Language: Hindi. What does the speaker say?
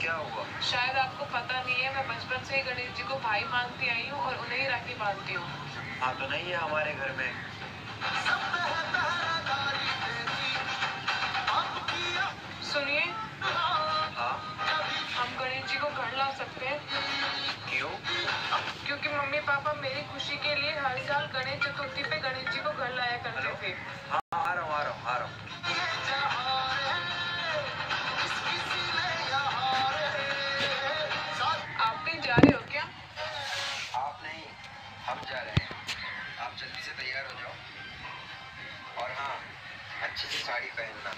क्या हुआ? शायद आपको पता नहीं है मैं बचपन से ही गणेश जी को भाई मानती आई हूँ और उन्हें ही राखी बांधती हूँ। हाँ तो नहीं है हमारे घर में। सुनिए। हाँ? हम गणेश जी को घर ला सकते हैं। क्यों? क्योंकि मम्मी पापा मेरी खुशी के लिए हर साल गणेश चतुर्थी पे गणेश जी को घर लाया करते थे। हाँ। हम जा रहे हैं। आप जल्दी से तैयार हो जाओ। और हाँ अच्छी सी साड़ी पहनना।